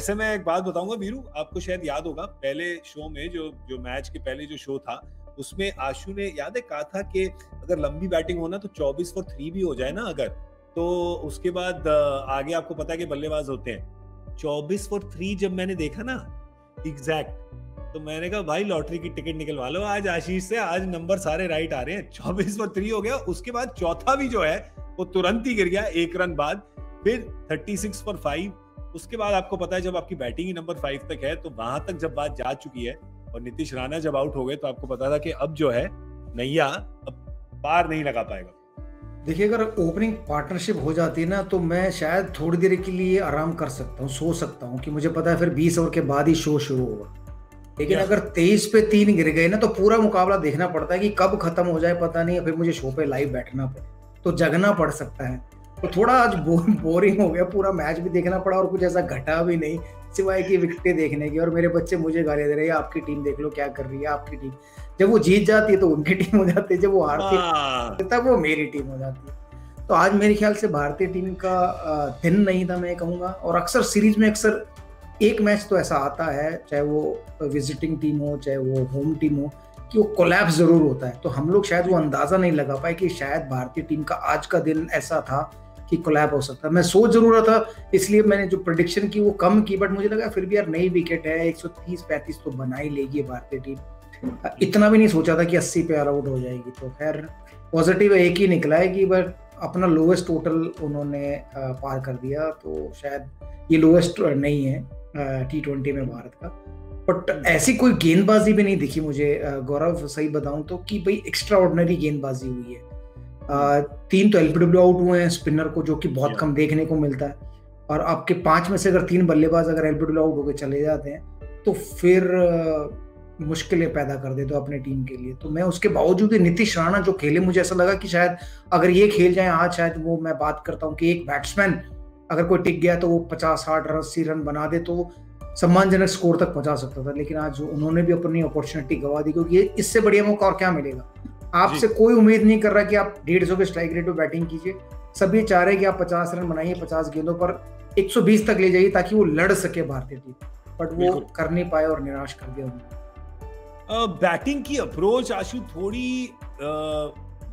वैसे मैं एक बात बताऊँगा वीरू, आपको शायद याद होगा, पहले शो में जो जो मैच के पहले जो शो था, उसमें आशु ने याद है कहा था कि अगर लंबी बैटिंग होना तो 24 फॉर थ्री भी हो जाए ना अगर तो उसके बाद आगे आपको पता है कि बल्लेबाज होते हैं। 24 फॉर थ्री जब मैंने देखा ना एग्जैक्ट तो मैंने कहा, भाई लॉटरी की टिकट निकलवा लो, आज आशीष से, आज नंबर सारे राइट आ रहे हैं। चौबीस फॉर थ्री हो गया, उसके बाद चौथा भी जो है, वो तुरंत ही गिर गया, एक रन बाद, फिर थर्टी सिक्स फॉर फाइव उसके बाद आपको पता है जब आपकी बैटिंग ही नंबर फाइव तक है तो वहाँ तक जब बात जा चुकी है और नीतीश राणा जब आउट हो गए तो आपको पता था कि अब जो है नैया अब पार नहीं लगा पाएगा। देखिए अगर ओपनिंग पार्टनरशिप हो जाती है ना तो मैं शायद थोड़ी देर के लिए आराम कर सकता हूँ सो सकता हूँ कि मुझे पता है फिर 20 ओवर के बाद ही शो शुरू होगा। लेकिन अगर 23 पे तीन गिर गए ना तो पूरा मुकाबला देखना पड़ता है कि कब खत्म हो जाए पता नहीं फिर मुझे शो पे लाइव बैठना पड़े। तो जगना पड़ सकता है। तो थोड़ा आज बो, बोरिंग हो गया पूरा मैच भी देखना पड़ा और कुछ ऐसा घटा भी नहीं सिवाय की विकेटें देखने की। और मेरे बच्चे मुझे गाली दे रहे हैं आपकी टीम देख लो क्या कर रही है आपकी टीम। जब वो जीत जाती है तो उनकी टीम हो जाती है जब वो हारती है हाँ। तब वो मेरी टीम हो जाती है। तो आज मेरे ख्याल से भारतीय टीम का दिन नहीं था मैं कहूँगा। और अक्सर सीरीज़ में अक्सर एक मैच तो ऐसा आता है चाहे वो विजिटिंग टीम हो चाहे वो होम टीम हो कि वो कोलैप्स ज़रूर होता है। तो हम लोग शायद वो अंदाज़ा नहीं लगा पाए कि शायद भारतीय टीम का आज का दिन ऐसा था कि कोलैप हो सकता है। मैं सोच ज़रूर रहा था इसलिए मैंने जो प्रोडिक्शन की वो कम की बट मुझे लगा फिर भी यार नई विकेट है 130 35 तो बना ही लेगी भारतीय टीम इतना भी नहीं सोचा था कि 80 पे आउट हो जाएगी तो खैर पॉजिटिव एक ही निकला है कि बट अपना लोएस्ट टोटल उन्होंने पार कर दिया तो शायद ये लोएस्ट नहीं है टी ट्वेंटी में भारत का। बट ऐसी कोई गेंदबाजी भी नहीं दिखी मुझे गौरव सही बताऊँ तो कि भाई एक्स्ट्रा ऑर्डनरी गेंदबाजी हुई है। तीन तो एलपीडब्ल्यू आउट हुए हैं स्पिनर को जो कि बहुत कम देखने को मिलता है। और आपके पाँच में से अगर तीन बल्लेबाज अगर एलपीडब्ल्यू आउट होकर चले जाते हैं तो फिर मुश्किलें पैदा कर देते तो अपने टीम के लिए। तो मैं उसके बावजूद नीतीश राणा जो खेले मुझे ऐसा लगा कि शायद अगर ये खेल जाए आज शायद वो मैं बात करता हूँ कि एक बैट्समैन अगर कोई टिक गया तो वो पचास साठ रन अस्सी रन बना दे तो सम्मानजनक स्कोर तक पहुँचा सकता था। लेकिन आज उन्होंने भी अपनी अपॉर्चुनिटी गवा दी क्योंकि इससे बढ़िया मौका और क्या मिलेगा? आपसे कोई उम्मीद नहीं कर रहा कि आप डेढ़ सौ के स्ट्राइक रेट पे बैटिंग कीजिए। सभी चाह रहे कि आप पचास रन बनाइए पचास गेंदों पर 120 तक ले जाइए ताकि वो लड़ सके भारतीय टीम। बट वो कर नहीं पाए और निराश कर दिया उन्होंने। बैटिंग की अप्रोच आशु थोड़ी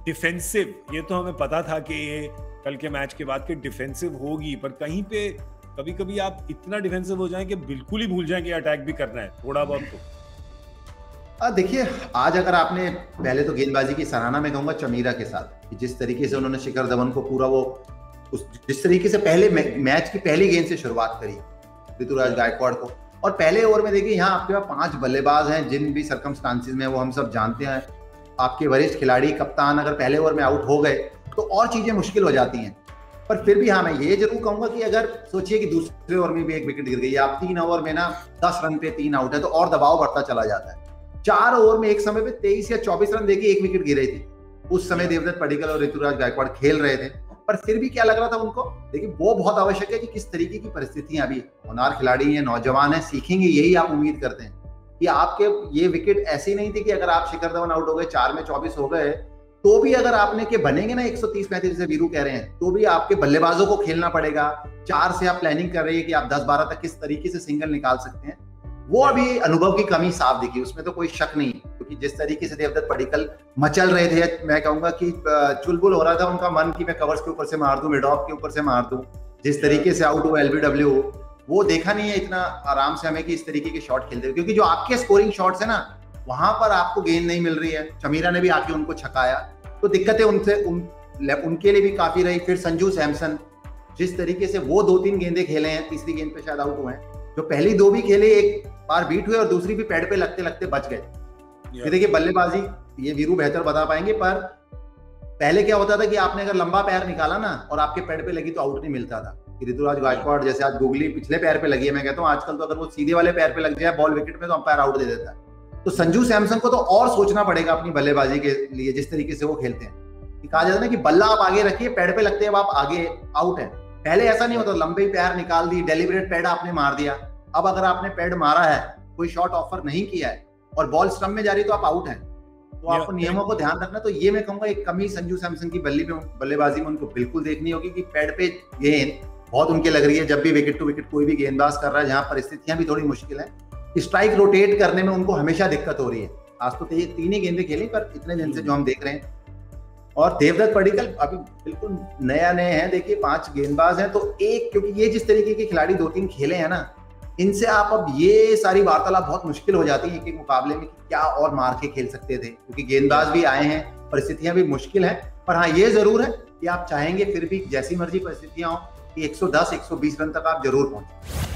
डिफेंसिव ये तो हमें पता था कि ये कल के मैच के बाद के डिफेंसिव होगी पर कहीं पे कभी कभी आप इतना डिफेंसिव हो जाए कि बिल्कुल ही भूल जाए कि अटैक भी करना है थोड़ा बहुत तो। देखिए, आज अगर आपने पहले तो गेंदबाजी की सराहना में कहूँगा चमीरा के साथ जिस तरीके से उन्होंने शिखर धवन को पूरा वो, उस, जिस तरीके से पहले मैच की पहली गेंद से शुरुआत करी, ऋतुराज गायकवाड़ को। और पहले ओवर में देखिए, यहाँ आपके पास पाँच बल्लेबाज हैं, जिन भी सरकमस्टांसिस में वो हम सब जानते हैं। आपके वरिष्ठ खिलाड़ी, कप्तान अगर पहले ओवर में आउट हो गए तो और चीज़ें मुश्किल हो जाती हैं। पर फिर भी हाँ मैं ये ज़रूर कहूँगा कि अगर सोचिए कि दूसरे ओवर में भी एक विकेट गिर गई आप तीन ओवर में ना दस रन पे तीन आउट है तो और दबाव बढ़ता चला जाता है। चार ओवर में एक समय पे तेईस या चौबीस रन देके एक विकेट गिर रही थी। उस समय देवदत्त पडिकल और ऋतुराज गायकवाड़ खेल रहे थे। पर फिर भी क्या लग रहा था उनको? देखिए वो बहुत आवश्यक है कि किस तरीके की परिस्थितियाँ अभी होनार खिलाड़ी हैं नौजवान हैं सीखेंगे यही आप उम्मीद करते हैं कि आपके ये विकेट ऐसी नहीं थी कि अगर आप शिखर धवन आउट हो गए चार में चौबीस हो गए तो भी अगर आपने के बनेंगे ना 130 पैंतीस से वीरू कह रहे हैं तो भी आपके बल्लेबाजों को खेलना पड़ेगा। चार से आप प्लानिंग कर रहे हैं कि आप 10-12 तक किस तरीके से सिंगल निकाल सकते हैं। वो अभी अनुभव की कमी साफ़ दिखी, उसमें तो कोई शक नहीं, क्योंकि तो जिस तरीके से देवदत्त पडिकल मचल रहे थे, मैं कहूँगा कि चुलबुल हो रहा था उनका मन कि मैं कवर्स के ऊपर से मार दूँ मिड ऑफ़ के ऊपर से मार दूँ, जिस तरीके से आउट हुआ एलबीडब्ल्यू वो देखा नहीं है इतना आराम से हमें कि इस तरीके के शॉट खेलते क्योंकि जो आपके स्कोरिंग शॉट्स है ना, वहाँ पर आपको गेंद नहीं मिल रही है। चमीरा ने भी आके उनको छकाया तो दिक्कतें उनसे, उन उनके लिए भी काफ़ी रही। फिर संजू सैमसन, जिस तरीके से वो दो तीन गेंदे खेले हैं, तीसरी गेंद पे शायद आउट हुए हैं जो पहली दो भी खेले एक बार बीट हुए और दूसरी भी पैड पे लगते लगते बच गए। ये देखिए बल्लेबाजी ये वीरू बेहतर बता पाएँगे पर पहले क्या होता था कि आपने अगर लंबा पैर निकाला ना और आपके पैड पे लगी तो आउट नहीं मिलता था। ऋतुराज गायकवाड़ जैसे आज गुगली पिछले पैर पे लगी है मैं कहता हूँ आजकल तो अगर वो सीधे वाले पैर पे लग जाए बॉल विकेट में तो अंपायर आउट दे देता है। तो संजू सैमसन को तो और सोचना पड़ेगा अपनी बल्लेबाजी के लिए जिस तरीके से वो खेलते हैं। कहा जाता है ना कि बल्ला आप आगे रखिए पैड पे लगते हैं आप आगे आउट है। पहले ऐसा नहीं होता लंबे पैर निकाल दी डेलीबरेट पैड आपने मार दिया। अब अगर आपने पैड मारा है कोई शॉट ऑफ़र नहीं किया है और बॉल स्टम्प में जा रही तो आप आउट है। तो आपको नियमों को ध्यान रखना तो ये मैं कहूँगा एक कमी संजू सैमसन की बल्ली में बल्लेबाजी में उनको बिल्कुल देखनी होगी कि पैड पे गेंद बहुत उनके लग रही है जब भी विकेट टू विकेट कोई भी गेंदबाज कर रहा है जहाँ परिस्थितियाँ भी थोड़ी मुश्किल है। स्ट्राइक रोटेट करने में उनको हमेशा दिक्कत हो रही है। आज तो ये तीन ही गेंदे खेली पर इतने दिन से जो हम देख रहे हैं। और देवदत्त पडिकल अभी बिल्कुल नया नए हैं देखिए पाँच गेंदबाज हैं तो एक क्योंकि ये जिस तरीके के खिलाड़ी दो तीन खेले हैं ना इनसे आप अब ये सारी वार्तालाप बहुत मुश्किल हो जाती है एक मुकाबले में क्या और मार के खेल सकते थे। क्योंकि गेंदबाज भी आए हैं, परिस्थितियाँ भी मुश्किल है। पर हाँ ये ज़रूर है कि आप चाहेंगे फिर भी जैसी मर्ज़ी परिस्थितियाँ हो कि 110 120 रन तक आप ज़रूर पहुँचे।